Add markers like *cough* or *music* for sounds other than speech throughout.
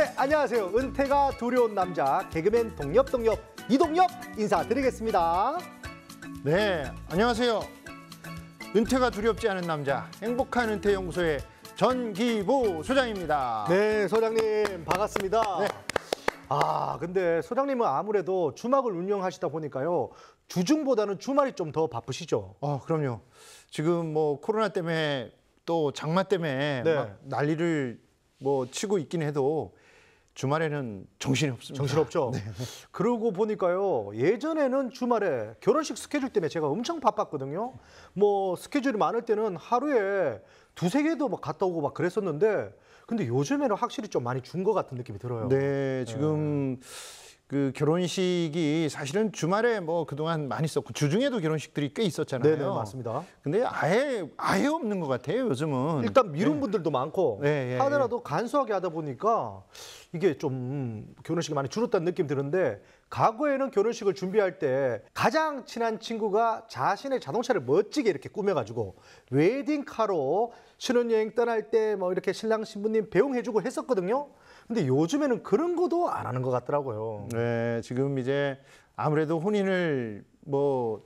네, 안녕하세요. 은퇴가 두려운 남자 개그맨 동엽 동엽 이동엽 인사드리겠습니다. 네, 안녕하세요. 은퇴가 두렵지 않은 남자 행복한 은퇴 연구소의 전기부 소장입니다. 네, 소장님 반갑습니다. 네. 아, 근데 소장님은 아무래도 주막을 운영하시다 보니까요. 주중보다는 주말이 좀 더 바쁘시죠? 어, 그럼요. 지금 뭐 코로나 때문에 또 장마 때문에 네. 막 난리를 뭐 치고 있긴 해도 주말에는 정신이 없습니다. 정신없죠? *laughs* 네. 그러고 보니까요. 예전에는 주말에 결혼식 스케줄 때문에 제가 엄청 바빴거든요. 뭐 스케줄이 많을 때는 하루에 두세 개도 막 갔다 오고 막 그랬었는데 근데 요즘에는 확실히 좀 많이 준 것 같은 느낌이 들어요. 네, 지금 그 결혼식이 사실은 주말에 뭐 그동안 많이 있었고 주중에도 결혼식들이 꽤 있었잖아요. 네네, 맞습니다. 근데 아예 아예 없는 것 같아요 요즘은. 일단 미룬 분들도 많고 네, 예, 하더라도 간소하게 하다 보니까 이게 좀 음, 결혼식이 많이 줄었다는 느낌 드는데 과거에는 결혼식을 준비할 때 가장 친한 친구가 자신의 자동차를 멋지게 이렇게 꾸며가지고 웨딩카로 신혼여행 떠날 때 뭐 이렇게 신랑 신부님 배웅해주고 했었거든요. 근데 요즘에는 그런 것도 안 하는 것 같더라고요. 네, 지금 이제 아무래도 혼인을 뭐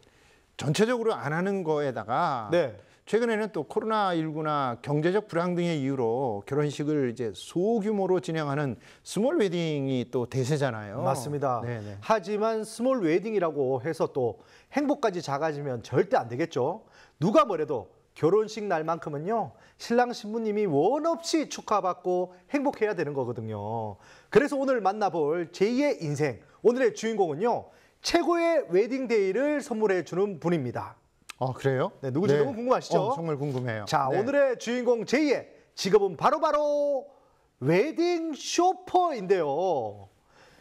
전체적으로 안 하는 거에다가 네. 최근에는 또 코로나19나 경제적 불황 등의 이유로 결혼식을 이제 소규모로 진행하는 small wedding이 또 대세잖아요. 맞습니다. 네, 네. 하지만 small wedding이라고 해서 또 행복까지 작아지면 절대 안 되겠죠. 누가 뭐래도 결혼식 날만큼은요 신랑 신부님이 원 없이 축하받고 행복해야 되는 거거든요. 그래서 오늘 만나볼 제2의 인생 오늘의 주인공은요 최고의 wedding day를 선물해 주는 분입니다. 아 그래요? 네, 누구지 너무 궁금하시죠? 어, 정말 궁금해요. 자, 네. 오늘의 주인공 제2의 직업은 바로 바로 wedding chauffeur인데요.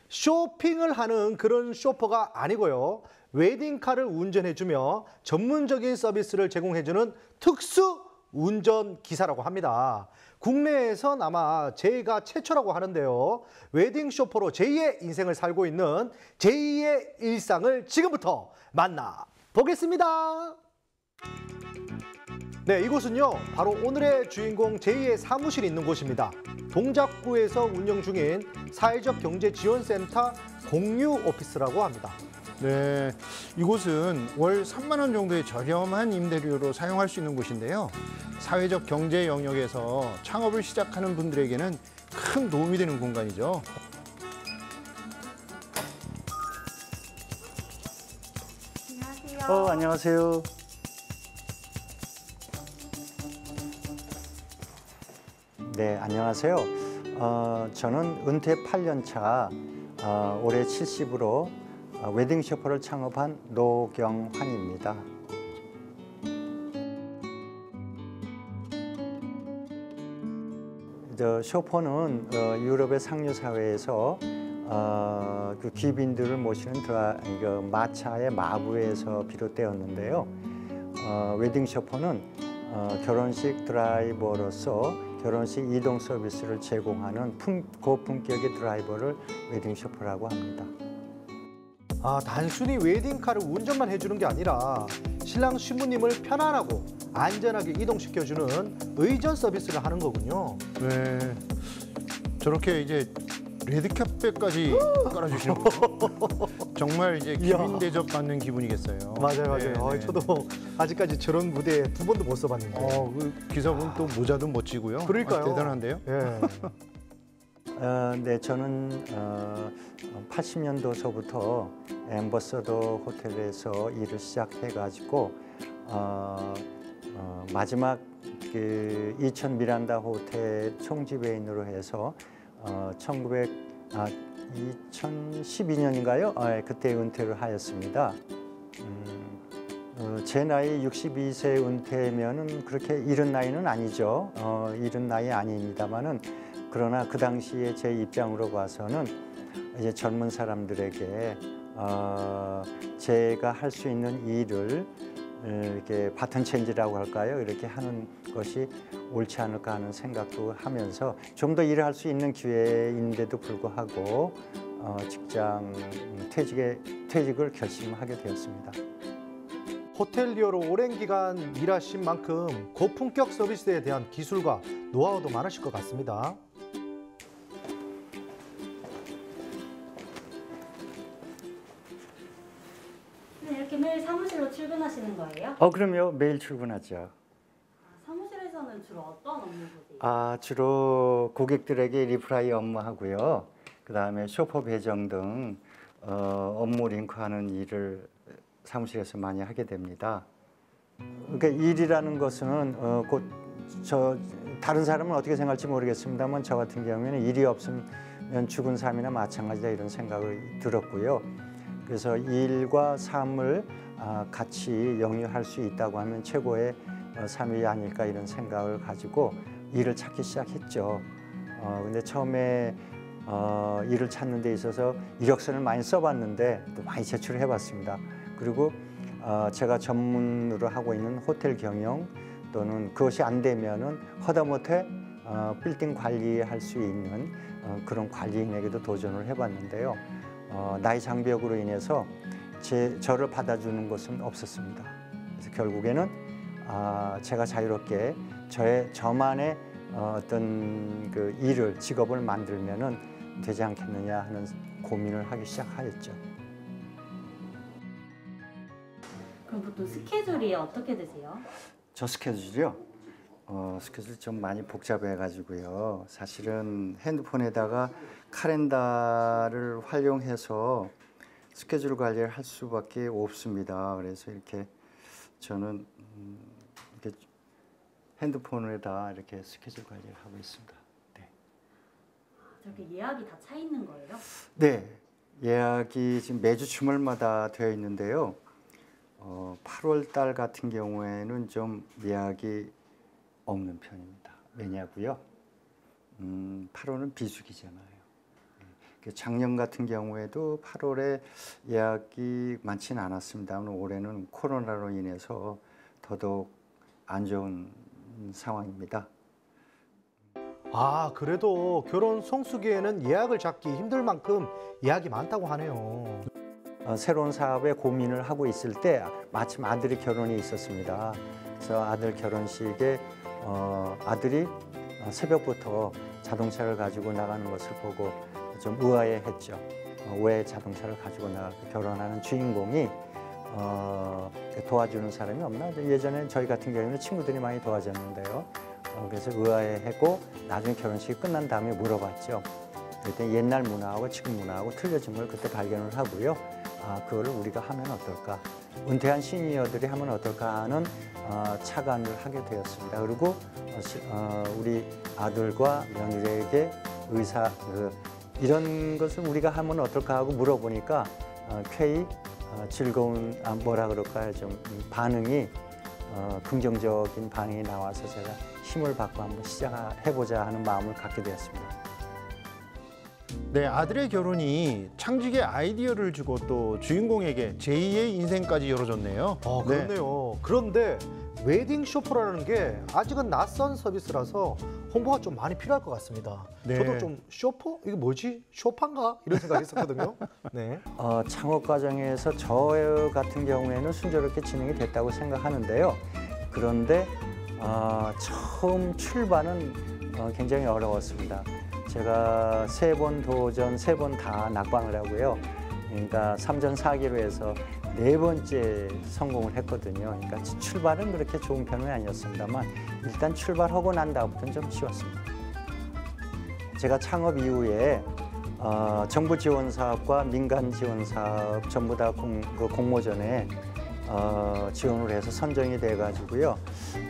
쇼핑을 하는 그런 shopper가 아니고요. 웨딩카를 운전해주며 전문적인 서비스를 제공해주는 특수 운전 기사라고 합니다. 국내에선 아마 제이가 최초라고 하는데요. wedding chauffeur로 제2의 인생을 살고 있는 제2의 일상을 지금부터 만나 보겠습니다. 네, 이곳은요, 바로 오늘의 주인공 제2의 사무실이 있는 곳입니다. 동작구에서 운영 중인 사회적 경제 지원센터 공유 오피스라고 합니다. 네, 이곳은 월 3만 원 정도의 저렴한 임대료로 사용할 수 있는 곳인데요. 사회적 경제 영역에서 창업을 시작하는 분들에게는 큰 도움이 되는 공간이죠. 안녕하세요. 어, 안녕하세요. 네, 안녕하세요. 어, 저는 은퇴 8년 차 어, 올해 70으로 어, 웨딩 쇼퍼를 창업한 노경환입니다. 저 chauffeur는 어, 유럽의 상류 사회에서 어, 그 귀빈들을 모시는 드라, 이거 마차의 마부에서 비롯되었는데요. 어, wedding chauffeur는 어, 결혼식 드라이버로서 결혼식 이동 서비스를 제공하는 품, 고품격의 드라이버를 wedding chauffeur라고 합니다. 아, 단순히 웨딩카를 운전만 해주는 게 아니라 신랑 신부님을 편안하고 안전하게 이동시켜주는 의전 서비스를 하는 거군요. 네, 저렇게 이제 레드카펫까지 깔아주시는 거죠. *laughs* 정말 이제. 기빈 대접 받는 기분이겠어요. 맞아요, 맞아요. 네, 어, 네. 저도 아직까지 저런 무대 두 번도 못 써봤는데. 어, 그 기사분 또 모자도 멋지고요. 그러니까요. 아, 대단한데요. 예. *laughs* 어, 네, 저는 어, 80년도서부터 엠버서더 호텔에서 일을 시작해가지고 어, 어, 마지막 그 이천 미란다 호텔 총지배인으로 해서 어, 1900, 아, 2012년인가요? 아, 예, 그때 은퇴를 하였습니다. 음, 어, 제 나이 62세 은퇴면은 그렇게 이른 나이는 아니죠. 어, 이른 나이 아닙니다만은 그러나 그 당시에 제 입장으로 봐서는 이제 젊은 사람들에게 어, 제가 할 수 있는 일을 어, 이렇게 바톤 체인지라고 할까요? 이렇게 하는 것이 옳지 않을까 하는 생각도 하면서 좀 더 일을 할 수 있는 기회인데도 불구하고 어, 직장 퇴직에 퇴직을 결심하게 되었습니다. 호텔리어로 오랜 기간 일하신 만큼 고품격 서비스에 대한 기술과 노하우도 많으실 것 같습니다. 출근하시는 거예요? 어 그럼요 매일 출근하죠. 아, 사무실에서는 주로 어떤 업무 보세요? 아 주로 고객들에게 reply 업무하고요. 그 다음에 chauffeur 배정 등 어, 업무 링크하는 일을 사무실에서 많이 하게 됩니다. 그러니까 일이라는 것은 어, 곧 저 다른 사람은 어떻게 생각할지 모르겠습니다만 저 같은 경우에는 일이 없으면 죽은 삶이나 마찬가지다 이런 생각을 들었고요. 그래서 일과 삶을 아, 같이 영위할 수 있다고 하면 최고의 어, 삶이 아닐까 이런 생각을 가지고 일을 찾기 시작했죠. 어, 근데 처음에 어, 일을 찾는 데 있어서 이력서를 많이 써봤는데 또 많이 제출을 해봤습니다. 그리고 어, 제가 전문으로 하고 있는 호텔 경영 또는 그것이 안 되면은 허다못해 어, 빌딩 관리할 수 있는 어, 그런 관리인에게도 도전을 해봤는데요. 어, 나이 장벽으로 인해서 제 저를 받아주는 것은 없었습니다. 그래서 결국에는 아, 제가 자유롭게 저의 저만의 어, 어떤 그 일을 직업을 만들면은 되지 않겠느냐 하는 고민을 하기 시작하였죠. 그럼 보통 스케줄이 어떻게 되세요? 저 스케줄이요. 어, 스케줄 좀 많이 복잡해 가지고요. 사실은 핸드폰에다가 카렌다를 활용해서 스케줄 관리를 할 수밖에 없습니다. 그래서 이렇게 저는 음, 이렇게 핸드폰에다 이렇게 스케줄 관리를 하고 있습니다. 네. 저렇게 예약이 다 차 있는 거예요? 네, 예약이 지금 매주 주말마다 되어 있는데요. 어, 8월 달 같은 경우에는 좀 예약이 없는 편입니다. 왜냐고요? 음, 8월은 비수기잖아요. 그 작년 같은 경우에도 8월에 예약이 많지는 않았습니다만 올해는 코로나로 인해서 더더욱 안 좋은 상황입니다. 아, 그래도 결혼 성수기에는 예약을 잡기 힘들 만큼 예약이 많다고 하네요. 어, 새로운 사업에 고민을 하고 있을 때 마침 아들이 결혼이 있었습니다. 그래서 아들 결혼식에 어, 아들이 어, 새벽부터 자동차를 가지고 나가는 것을 보고 좀 의아해했죠. 어, 왜 자동차를 가지고 나가 결혼하는 주인공이 어, 도와주는 사람이 없나? 예전에 저희 같은 경우는 친구들이 많이 도와줬는데요. 어, 그래서 의아해했고 나중에 결혼식이 끝난 다음에 물어봤죠. 그때 옛날 문화하고 지금 문화하고 틀려진 걸 그때 발견을 하고요. 아, 그거를 우리가 하면 어떨까? 은퇴한 시니어들이 하면 어떨까 하는 어, 착안을 하게 되었습니다. 그리고 어, 시- 어, 우리 아들과 며느리에게 의사 그, 이런 것을 우리가 하면 어떨까 하고 물어보니까 어, 쾌히 어, 즐거운 아, 뭐라 그럴까요? 좀 음, 반응이 어, 긍정적인 반응이 나와서 제가 힘을 받고 한번 시작해보자 하는 마음을 갖게 되었습니다. 네, 아들의 결혼이 창직의 아이디어를 주고 또 주인공에게 제2의 인생까지 열어줬네요. 어, 네. 그렇네요. 그런데 wedding chauffeur라는 게 아직은 낯선 서비스라서 홍보가 좀 많이 필요할 것 같습니다. 네. 저도 좀 chauffeur? 이게 뭐지? 쇼파인가? 이런 생각이 있었거든요. *laughs* 네. 어, 창업 과정에서 저 같은 경우에는 순조롭게 진행이 됐다고 생각하는데요. 그런데 어, 처음 출발은 어, 굉장히 어려웠습니다. 제가 세 번 도전, 세 번 다 낙방을 하고요. 그러니까 삼전 사기로 해서 네 번째 성공을 했거든요. 그러니까 출발은 그렇게 좋은 편은 아니었습니다만 일단 출발하고 난 다음부터는 좀 쉬웠습니다. 제가 창업 이후에 어, 정부 지원 사업과 민간 지원 사업 전부 다 공, 그 공모전에 어, 지원을 해서 선정이 돼 가지고요.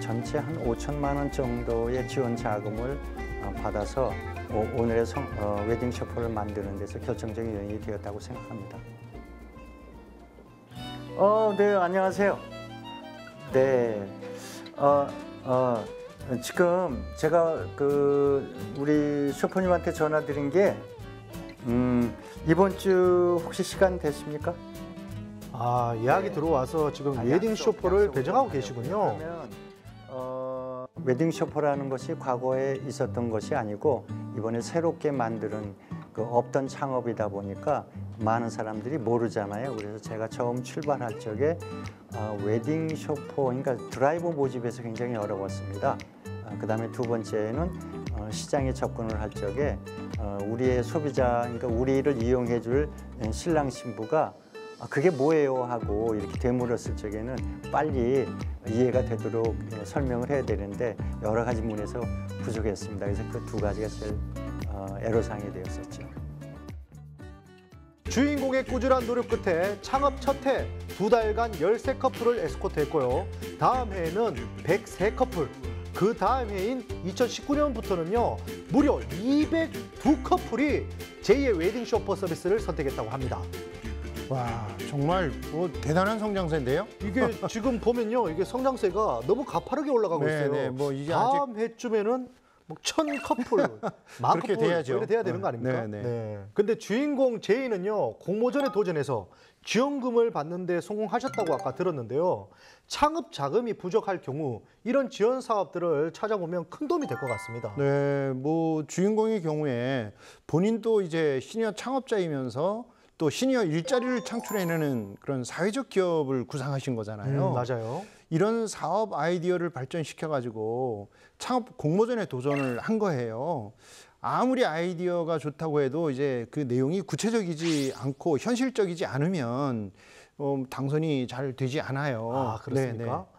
전체 한 5천만 원 정도의 지원 자금을 어, 받아서 오, 오늘의 성, 어, 웨딩 쇼퍼를 만드는 데서 결정적인 요인이 되었다고 생각합니다. 어, 네, 안녕하세요. 네. 어, 어, 지금 제가 그 우리 쇼퍼님한테 전화 드린 게 음, 이번 주 혹시 시간 되십니까? 아, 예약이 들어와서 지금 아, 웨딩 약속, chauffeur를 배정하고. 계시군요. wedding chauffeur라는 것이 과거에 있었던 것이 아니고 이번에 새롭게 만드는 그 없던 창업이다 보니까 많은 사람들이 모르잖아요. 그래서 제가 처음 출발할 적에 어, wedding chauffeur, 그러니까 드라이버 모집에서 굉장히 어려웠습니다. 어, 그 다음에 두 번째는 어, 시장에 접근을 할 적에 어, 우리의 소비자, 그러니까 우리를 이용해줄 신랑 신부가 아, 그게 뭐예요 하고 이렇게 되물었을 적에는 빨리 이해가 되도록 예, 설명을 해야 되는데 여러 가지 면에서 부족했습니다. 그래서 그 두 가지가 제일 어, 애로사항이 되었었죠. 주인공의 꾸준한 노력 끝에 창업 첫 해 두 달간 13커플을 에스코트했고요. 다음 해에는 103커플, 그 다음 해인 2019년부터는요. 무려 202 커플이 제2의 웨딩 쇼퍼 서비스를 선택했다고 합니다. 와 정말 뭐 대단한 성장세인데요. 이게 *laughs* 지금 보면요. 이게 성장세가 너무 가파르게 올라가고 네, 있어요. 네, 뭐 아직 다음 해쯤에는 뭐천 커플, 만 *laughs* 그렇게 커플 돼야죠. 이렇게 돼야 되는 거 네, 아닙니까? 네, 네. 근데 주인공 제이는요 공모전에 도전해서 지원금을 받는데 성공하셨다고 아까 들었는데요. 창업 자금이 부족할 경우 이런 지원 사업들을 찾아보면 큰 도움이 될 것 같습니다. 네, 뭐 주인공의 경우에 본인도 이제 시니어 창업자이면서 또 시니어 일자리를 창출해내는 그런 사회적 기업을 구상하신 거잖아요. 음, 맞아요. 이런 사업 아이디어를 발전시켜 가지고 창업 공모전에 도전을 한 거예요. 아무리 아이디어가 좋다고 해도 이제 그 내용이 구체적이지 않고 현실적이지 않으면 어, 당선이 잘 되지 않아요. 아 그렇습니까? 네, 네.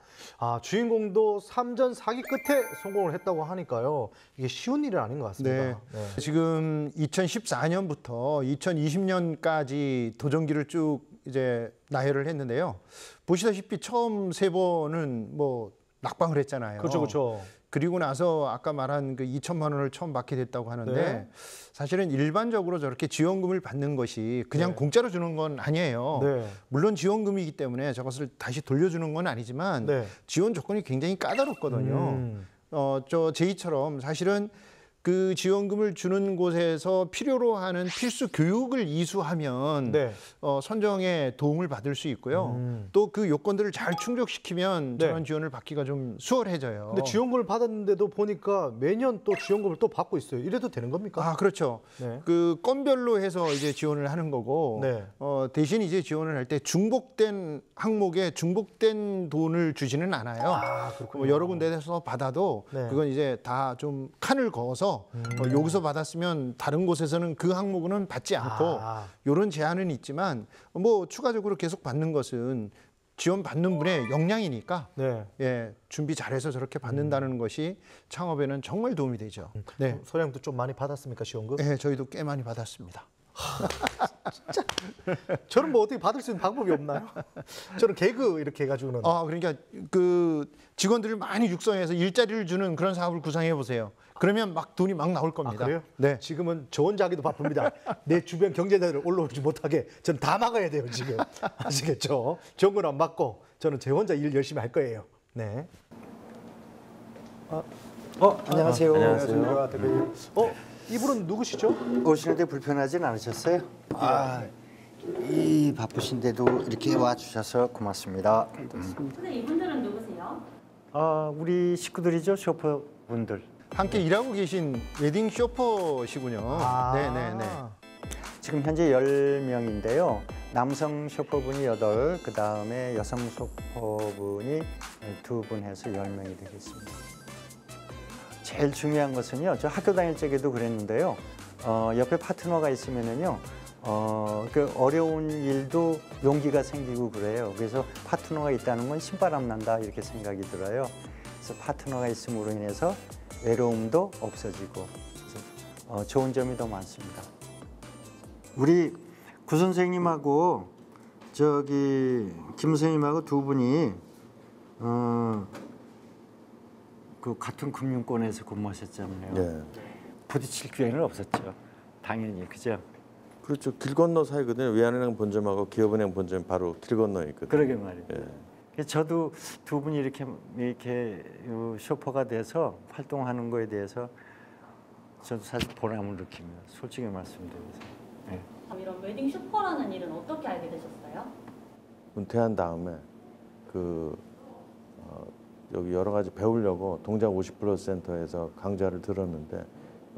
아 주인공도 삼전 사기 끝에 성공을 했다고 하니까요. 이게 쉬운 일은 아닌 것 같습니다. 네. 지금 2014년부터 2020년까지 도전기를 쭉 이제 나열을 했는데요. 보시다시피 처음 세 번은 뭐 낙방을 했잖아요. 그렇죠, 그렇죠. 그리고 나서 아까 말한 그 2천만 원을 처음 받게 됐다고 하는데 네. 사실은 일반적으로 저렇게 지원금을 받는 것이 그냥 네. 공짜로 주는 건 아니에요. 네. 물론 지원금이기 때문에 저것을 다시 돌려주는 건 아니지만 네. 지원 조건이 굉장히 까다롭거든요. 음. 어, 저 제이처럼 사실은 그 지원금을 주는 곳에서 필요로 하는 필수 교육을 이수하면 네. 어, 선정에 도움을 받을 수 있고요. 음. 또그 요건들을 잘 충족시키면 네. 저런 지원을 받기가 좀 수월해져요. 근데 지원금을 받았는데도 보니까 매년 또 지원금을 또 받고 있어요. 이래도 되는 겁니까? 아 그렇죠. 네. 그 건별로 해서 이제 지원을 하는 거고 네. 어, 대신 이제 지원을 할 때 중복된 항목에 중복된 돈을 주지는 않아요. 아, 그렇군요. 뭐 여러 군데에서 받아도 네. 음. 그건 이제 다 좀 칸을 그어서 어, 여기서 받았으면 다른 곳에서는 그 항목은 받지 않고 아. 이런 제한은 있지만 뭐 추가적으로 계속 받는 것은 지원 받는 분의 역량이니까 네. 예 준비 잘해서 저렇게 받는다는 것이 창업에는 정말 도움이 되죠. 네, 소량도 좀 많이 받았습니까 지원금? 예, 저희도 꽤 많이 받았습니다. 저는 뭐 어떻게 받을 수 있는 방법이 없나요? 저는 개그 이렇게 해가지고는 아 그러니까 그 직원들을 많이 육성해서 일자리를 주는 그런 사업을 구상해 보세요. 그러면 막 돈이 막 나올 아, 겁니다. 그래요? 네. 지금은 저 혼자 하기도 바쁩니다. 내 주변 경제자들을 올라오지 못하게 저는 다 막아야 돼요 지금 *laughs* 아시겠죠? 건안 받고 저는 제 혼자 일 열심히 할 거예요. 네. 어, 안녕하세요. 안녕하세요. 대표님. 어 이분은 누구시죠? 오시는데 불편하진 않으셨어요? 아, 이 바쁘신데도 이렇게 와주셔서 고맙습니다. 근데 이분들은 누구세요? 아, 우리 식구들이죠, 쇼퍼분들. 함께 일하고 계신 웨딩 쇼퍼시군요. 아. 네, 네, 네. 지금 현재 10명인데요. 남성 쇼퍼분이 8, 그 다음에 여성 쇼퍼분이 두 분 해서 10명이 되겠습니다. 제일 중요한 것은요, 저 학교 다닐 적에도 그랬는데요. 어, 옆에 파트너가 있으면은요, 어, 그 어려운 일도 용기가 생기고 그래요. 그래서 파트너가 있다는 건 신바람 난다 이렇게 생각이 들어요. 그래서 파트너가 있음으로 인해서 외로움도 없어지고 그래서 어, 좋은 점이 더 많습니다. 우리 구 선생님하고 저기 김 선생님하고 두 분이 어, 그 같은 금융권에서 근무하셨잖아요. 예. 부딪힐 기회는 없었죠. 당연히 그죠. 그렇죠. 길 건너 사이거든요. 외환은행 본점하고 기업은행 본점 바로 길 건너에 있거든요. 그러게 말이에요. 예. 그래서 저도 두 분이 이렇게 이렇게 요 chauffeur가 돼서 활동하는 거에 대해서 저도 사실 보람을 느낍니다. 솔직히 말씀드려서. 예. 그럼 이런 wedding chauffeur라는 일은 어떻게 알게 되셨어요? 은퇴한 다음에 그 어, 여기 여러 가지 배우려고 동작 50 플러스 센터에서 강좌를 들었는데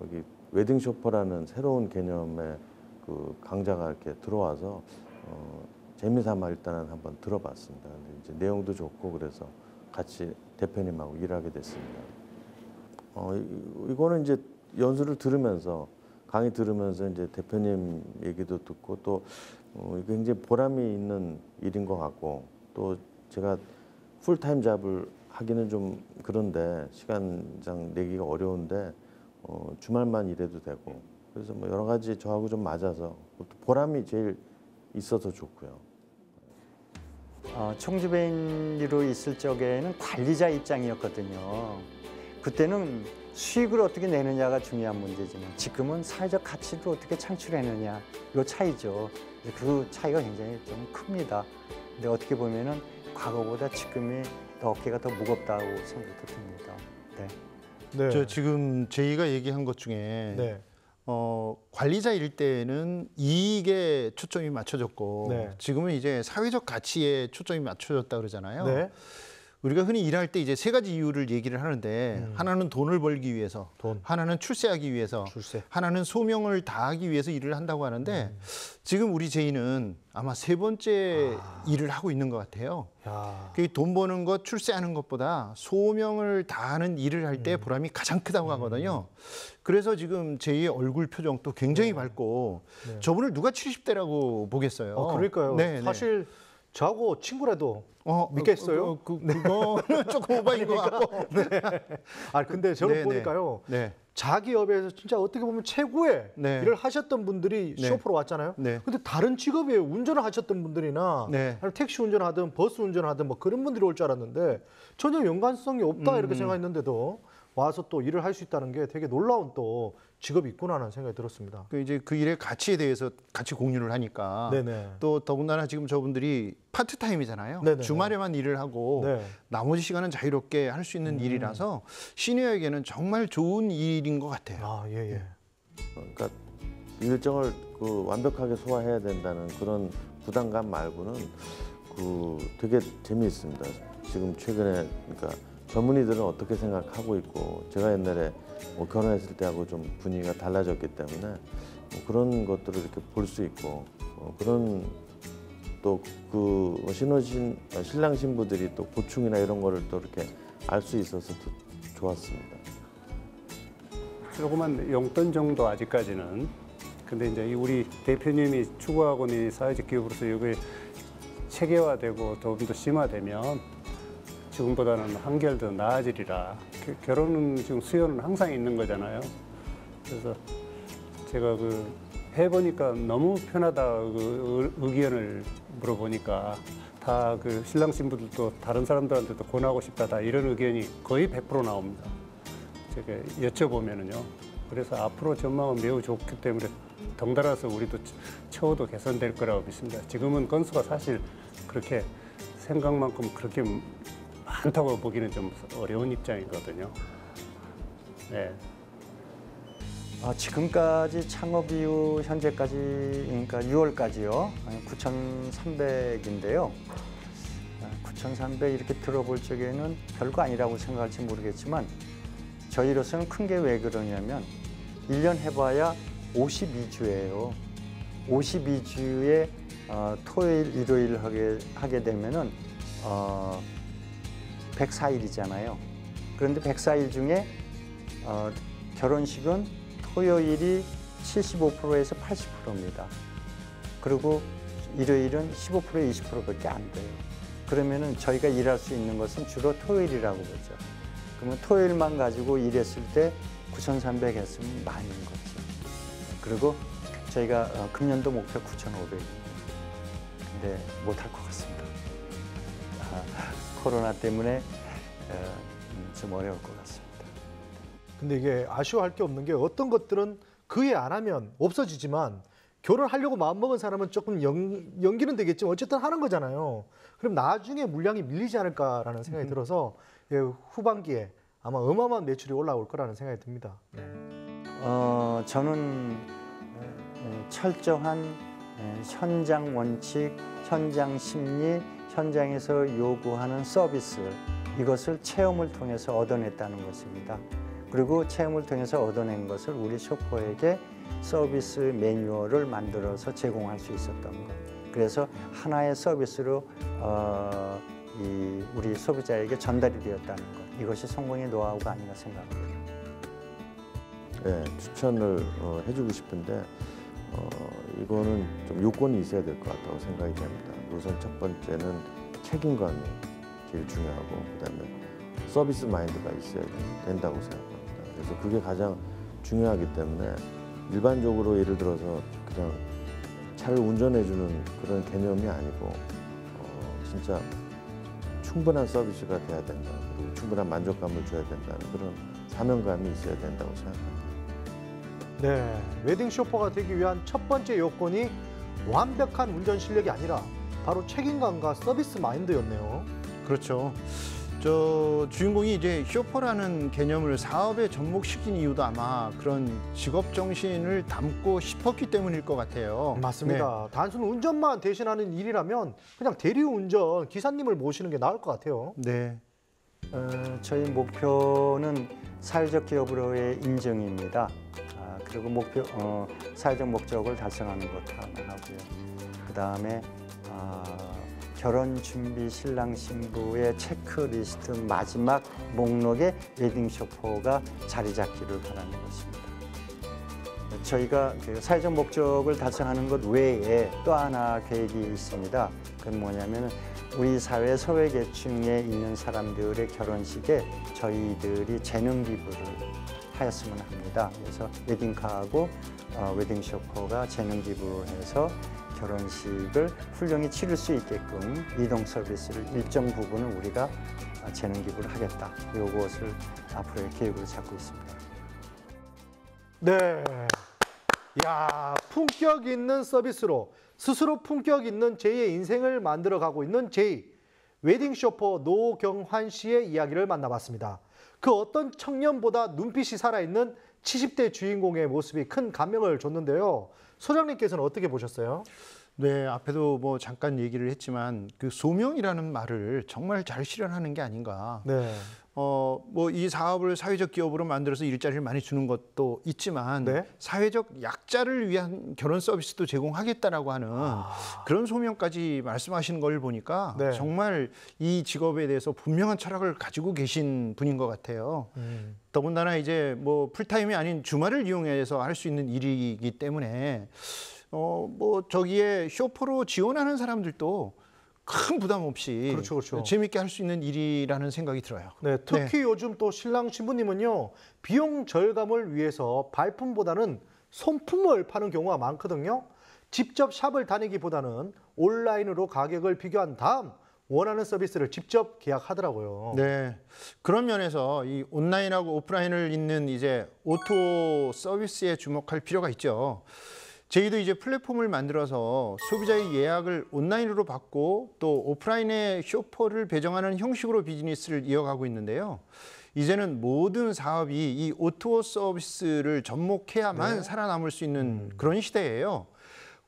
여기 wedding chauffeur라는 새로운 개념의 그 강좌가 이렇게 들어와서 어, 재미삼아 일단은 한번 들어봤습니다. 근데 이제 내용도 좋고 그래서 같이 대표님하고 일하게 됐습니다. 어, 이- 이거는 이제 연수를 들으면서 강의 들으면서 이제 대표님 얘기도 듣고 또 어, 굉장히 보람이 있는 일인 것 같고 또 제가 풀타임 잡을 하기는 좀 그런데 시간장 내기가 어려운데 어, 주말만 일해도 되고 그래서 뭐 여러 가지 저하고 좀 맞아서 또 보람이 제일 있어서 좋고요. 어, 청주베인리로 있을 적에는 관리자 입장이었거든요. 그때는 수익을 어떻게 내느냐가 중요한 문제지만 지금은 사회적 가치를 어떻게 창출해내냐 이 차이죠. 그 차이가 굉장히 좀 큽니다. 근데 어떻게 보면은 과거보다 지금이 더 어깨가 더 무겁다고 생각도 듭니다. 네. 네. 저 지금 제이가 얘기한 것 중에 네. 어, 관리자일 때는 이익에 초점이 맞춰졌고 네. 지금은 이제 사회적 가치에 초점이 맞춰졌다 그러잖아요. 네. 우리가 흔히 일할 때 이제 세 가지 이유를 얘기를 하는데 하나는 돈을 벌기 위해서, 돈. 하나는 출세하기 위해서, 출세. 하나는 소명을 다하기 위해서 일을 한다고 하는데 지금 우리 제이는 아마 세 번째 일을 하고 있는 것 같아요. 야. 그돈 버는 것, 출세하는 것보다 소명을 다하는 일을 할때 보람이 가장 크다고 하거든요. 그래서 지금 제이의 얼굴 표정도 굉장히 밝고 저분을 누가 70대라고 보겠어요. 어, 그러니까요. 네, 네. 사실 저하고 친구라도 어, 믿겠어요? 어, 그, 그거는 *laughs* 조금 오바인 것 같고. 아 근데 저는 네, 네. 보니까요. 네. 자기 업에서 진짜 어떻게 보면 최고의 네. 일을 하셨던 분들이 네. 쇼퍼로 왔잖아요. 네. 근데 다른 직업에 운전을 하셨던 분들이나 네. 택시 운전하든 버스 운전하든 뭐 그런 분들이 올 줄 알았는데 전혀 연관성이 없다 음. 이렇게 생각했는데도 와서 또 일을 할 수 있다는 게 되게 놀라운 또 직업이 있구나라는 생각이 들었습니다. 그 이제 그 일의 가치에 대해서 같이 공유를 하니까 네네. 또 더군다나 지금 저분들이 파트타임이잖아요. 네네네. 주말에만 일을 하고 네. 나머지 시간은 자유롭게 할 수 있는 일이라서 시니어에게는 정말 좋은 일인 것 같아요. 아 예 예. 그러니까 일정을 그 완벽하게 소화해야 된다는 그런 부담감 말고는 그 되게 재미있습니다. 지금 최근에 그러니까 젊은이들은 어떻게 생각하고 있고 제가 옛날에 뭐 결혼했을 때하고 좀 분위기가 달라졌기 때문에 뭐 그런 것들을 이렇게 볼 수 있고 어, 그런 또 그 신혼신 어, 신랑 신부들이 또 고충이나 이런 거를 또 이렇게 알 수 있어서 또 좋았습니다. 조그만 용돈 정도 아직까지는. 근데 이제 이 우리 대표님이 추구하고 있는 이 사회적 기업으로서 이게 체계화되고 좀더 심화되면 지금보다는 한결 더 나아지리라. 겨- 결혼은 지금 수요는 항상 있는 거잖아요. 그래서 제가 그 해보니까 너무 편하다 그 의- 의견을 물어보니까 다 그 신랑 신부들도 다른 사람들한테도 권하고 싶다 다 이런 의견이 거의 100% 나옵니다. 제가 여쭤보면은요. 그래서 앞으로 전망은 매우 좋기 때문에 덩달아서 우리도 처우도 개선될 거라고 믿습니다. 지금은 건수가 사실 그렇게 생각만큼 그렇게 많다고 보기는 좀 어려운 입장이거든요. 네. 어, 지금까지 창업 이후 현재까지 그러니까 6월까지요 9,300인데요. 9,300 이렇게 들어볼 적에는 별거 아니라고 생각할지 모르겠지만 저희로서는 큰 게 왜 그러냐면 1년 해봐야 52주예요. 52주에 어, 토요일, 일요일 하게, 하게 되면은 어, 104일이잖아요. 그런데 104일 중에 어, 결혼식은 토요일이 75%에서 80%입니다. 그리고 일요일은 15% 20%밖에 안 돼요. 그러면은 저희가 일할 수 있는 것은 주로 토요일이라고 보죠. 그러면 토요일만 가지고 일했을 때 9,300 했으면 많은 거죠. 그리고 저희가 어, 금년도 목표 9,500입니다. 근데 못할 것 같습니다. 아, 코로나 때문에 어, 음, 좀 어려울 것 같습니다. 근데 이게 아쉬워할 게 없는 게 어떤 것들은 그해 안 하면 없어지지만 결혼하려고 마음먹은 사람은 조금 연, 연기는 되겠지만 어쨌든 하는 거잖아요. 그럼 나중에 물량이 밀리지 않을까라는 생각이 들어서 예, 후반기에 아마 어마어마한 매출이 올라올 거라는 생각이 듭니다. 어, 저는 에, 철저한 에, 현장 원칙, 현장 심리, 현장에서 요구하는 서비스 이것을 체험을 통해서 얻어냈다는 것입니다. 그리고 체험을 통해서 얻어낸 것을 우리 쇼퍼에게 서비스 매뉴얼을 만들어서 제공할 수 있었던 것. 그래서 하나의 서비스로 어, 이 우리 소비자에게 전달이 되었다는 것. 이것이 성공의 노하우가 아닌가 생각합니다. 네, 추천을 어, 해주고 싶은데 어, 이거는 좀 요건이 있어야 될 것 같다고 생각이 됩니다. 우선 첫 번째는 책임감이 제일 중요하고 그다음에 서비스 마인드가 있어야 된다고 생각합니다. 그래서 그게 가장 중요하기 때문에 일반적으로 예를 들어서 그냥 차를 운전해주는 그런 개념이 아니고 어, 진짜 충분한 서비스가 돼야 된다. 그리고 충분한 만족감을 줘야 된다는 그런 사명감이 있어야 된다고 생각합니다. 네, 웨딩 쇼퍼가 되기 위한 첫 번째 요건이 완벽한 운전 실력이 아니라 바로 책임감과 서비스 마인드였네요. 그렇죠. 저 주인공이 이제 쇼퍼라는 개념을 사업에 접목시킨 이유도 아마 그런 직업 정신을 담고 싶었기 때문일 것 같아요. 맞습니다. 단순 운전만 대신하는 일이라면 그냥 대리운전 기사님을 모시는 게 나을 것 같아요. 네. 어, 저희 목표는 사회적 기업으로의 인정입니다. 아, 그리고 목표 어, 사회적 목적을 달성하는 것 하나 하고요. 그 다음에 아, 결혼 준비 신랑 신부의 체크리스트 마지막 목록에 웨딩 쇼퍼가 자리 잡기를 바라는 것입니다. 저희가 그 사회적 목적을 달성하는 것 외에 또 하나 계획이 있습니다. 그건 뭐냐면 우리 사회 소외계층에 있는 사람들의 결혼식에 저희들이 재능 기부를 하였으면 합니다. 그래서 웨딩카하고 어, 웨딩 쇼퍼가 재능 기부를 해서 결혼식을 훌륭히 치를 수 있게끔 이동 서비스를 일정 부분은 우리가 아, 재능 기부를 하겠다. 요것을 앞으로의 계획으로 잡고 있습니다. 네. 야, 품격 있는 서비스로 스스로 품격 있는 제2의 인생을 만들어 가고 있는 제2 웨딩 쇼퍼 노경환 씨의 이야기를 만나봤습니다. 그 어떤 청년보다 눈빛이 살아있는 70대 주인공의 모습이 큰 감명을 줬는데요. 소장님께서는 어떻게 보셨어요? 네, 앞에도 뭐 잠깐 얘기를 했지만 그 소명이라는 말을 정말 잘 실현하는 게 아닌가. 네. 어, 뭐 이 사업을 사회적 기업으로 만들어서 일자리를 많이 주는 것도 있지만 네. 사회적 약자를 위한 결혼 서비스도 제공하겠다라고 하는 그런 소명까지 말씀하시는 걸 보니까 네. 정말 이 직업에 대해서 분명한 철학을 가지고 계신 분인 것 같아요. 음. 더군다나 이제 뭐 풀타임이 아닌 주말을 이용해서 할 수 있는 일이기 때문에 어 뭐 저기에 쇼퍼로 지원하는 사람들도 큰 부담 없이 그렇죠, 그렇죠. 재밌게 할 수 있는 일이라는 생각이 들어요. 네, 특히 요즘 또 신랑 신부님은요 비용 절감을 위해서 발품보다는 손품을 파는 경우가 많거든요. 직접 샵을 다니기보다는 온라인으로 가격을 비교한 다음 원하는 서비스를 직접 계약하더라고요. 네. 그런 면에서 이 온라인하고 오프라인을 잇는 이제 O2O 서비스에 주목할 필요가 있죠. 저희도 이제 플랫폼을 만들어서 소비자의 예약을 온라인으로 받고 또 오프라인에 chauffeur를 배정하는 형식으로 비즈니스를 이어가고 있는데요. 이제는 모든 사업이 이 O2O 서비스를 접목해야만 살아남을 수 있는 그런 시대예요.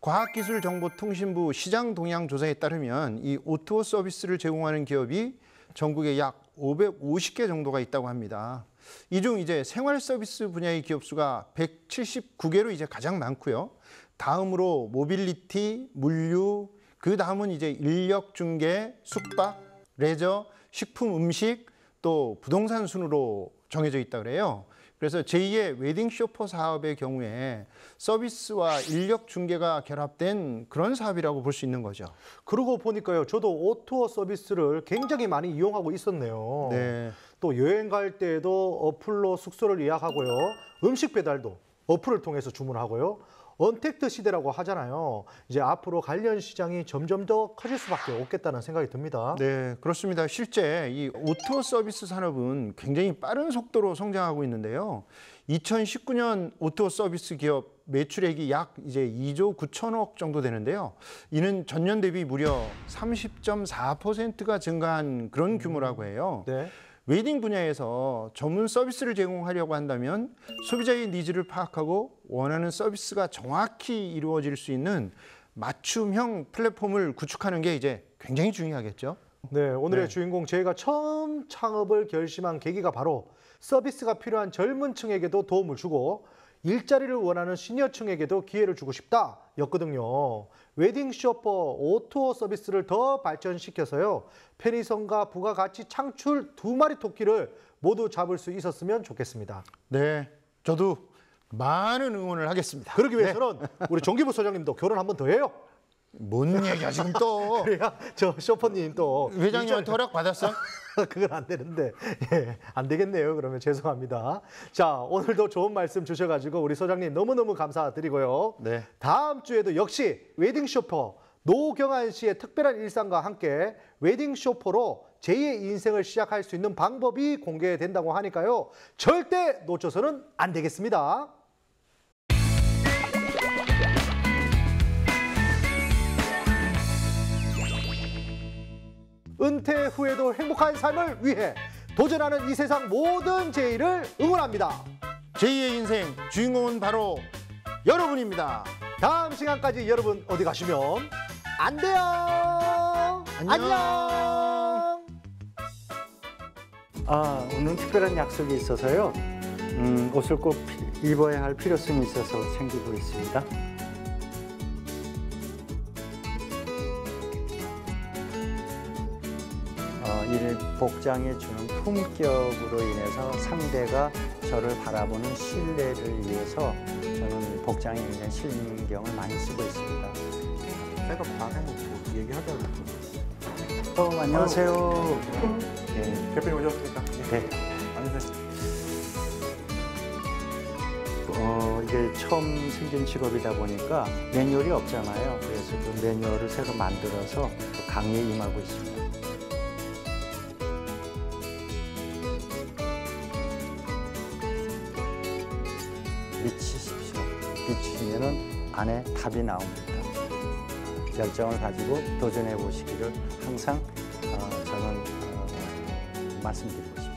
과학기술정보통신부 시장 동향 조사에 따르면 이 O2O 서비스를 제공하는 기업이 전국에 약 550개 정도가 있다고 합니다. 이 중 이제 생활 서비스 분야의 기업 수가 179개로 이제 가장 많고요. 다음으로 모빌리티, 물류, 그 다음은 이제 인력 중개, 숙박, 레저, 식품, 음식, 또 부동산 순으로 정해져 있다 그래요. 그래서 제2의 웨딩 쇼퍼 사업의 경우에 서비스와 인력 중개가 결합된 그런 사업이라고 볼 수 있는 거죠. 그러고 보니까요, 저도 O2O 서비스를 굉장히 많이 이용하고 있었네요. 네. 또 여행 갈 때에도 어플로 숙소를 예약하고요. 음식 배달도 어플을 통해서 주문하고요. 언택트 시대라고 하잖아요. 이제 앞으로 관련 시장이 점점 더 커질 수밖에 없겠다는 생각이 듭니다. 네, 그렇습니다. 실제 이 O2O 서비스 산업은 굉장히 빠른 속도로 성장하고 있는데요. 2019년 O2O 서비스 기업 매출액이 약 이제 2조 9천억 정도 되는데요. 이는 전년 대비 무려 30.4%가 증가한 그런 규모라고 해요. 네. 웨딩 분야에서 전문 서비스를 제공하려고 한다면 소비자의 니즈를 파악하고 원하는 서비스가 정확히 이루어질 수 있는 맞춤형 플랫폼을 구축하는 게 이제 굉장히 중요하겠죠. 네, 오늘의 네. 주인공 저희가 처음 창업을 결심한 계기가 바로 서비스가 필요한 젊은 층에게도 도움을 주고 일자리를 원하는 시니어층에게도 기회를 주고 싶다 였거든요. 웨딩 쇼퍼 O2O 서비스를 더 발전시켜서요. 편의성과 부가가치 창출 두 마리 토끼를 모두 잡을 수 있었으면 좋겠습니다. 네, 저도 많은 응원을 하겠습니다. 그러기 위해서는 우리 정기부 소장님도 결혼 한 번 더 해요. 뭔 얘기야 지금 또 *laughs* 그래야 저 쇼퍼님 또 회장님한테 허락 받았어? *laughs* 그건 안 되는데 예, 안 되겠네요. 그러면 죄송합니다. 자 오늘도 좋은 말씀 주셔가지고 우리 소장님 너무 너무 감사드리고요. 네. 다음 주에도 역시 웨딩 쇼퍼 노경환 씨의 특별한 일상과 함께 웨딩 쇼퍼로 제2의 인생을 시작할 수 있는 방법이 공개된다고 하니까요. 절대 놓쳐서는 안 되겠습니다. 은퇴 후에도 행복한 삶을 위해 도전하는 이 세상 모든 제의를 응원합니다. 제2의 인생 주인공은 바로 여러분입니다. 다음 시간까지 여러분 어디 가시면 안 돼요. 안녕. 안녕. 아, 오늘 특별한 약속이 있어서요. 음, 옷을 꼭 피- 입어야 할 필요성이 있어서 챙기고 있습니다. 어, 이 복장에 주는 품격으로 인해서 상대가 저를 바라보는 신뢰를 위해서 저는 복장에 굉장히 신경을 많이 쓰고 있습니다. 제가 밤에 뭐 얘기하다가 어, 안녕하세요. 네, 대표님 오셨습니까? 네. 앉으세요. 어, 이게 처음 생긴 직업이다 보니까 매뉴얼이 없잖아요. 그래서 그 매뉴얼을 새로 만들어서 그 강의에 임하고 있습니다. 안에 답이 나옵니다. 열정을 가지고 도전해 보시기를 항상 어, 저는 어, 말씀드리고 싶습니다.